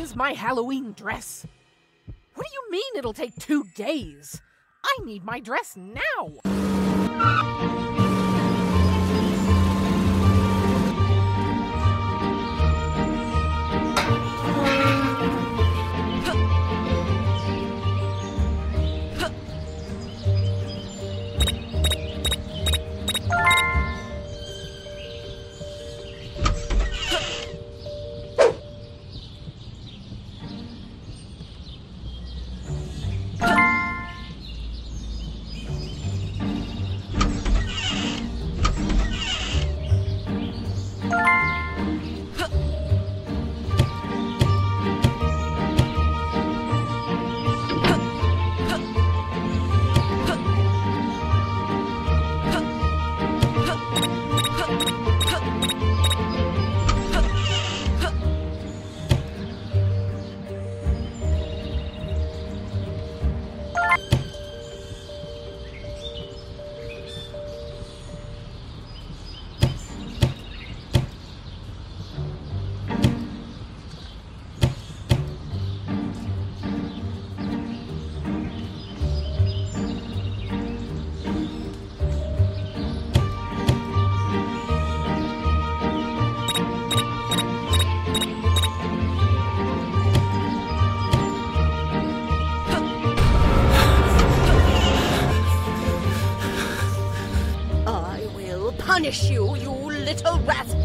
is my Halloween dress? What do you mean it'll take two days? I need my dress now! Will you, little rascals!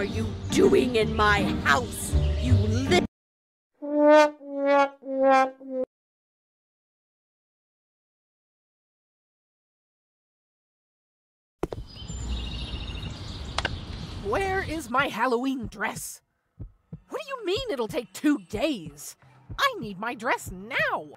Are you doing in my house, you little... Where is my Halloween dress? What do you mean it'll take two days? I need my dress now!